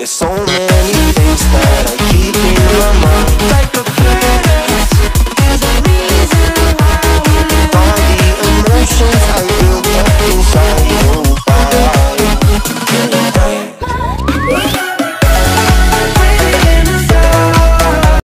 There's so many things that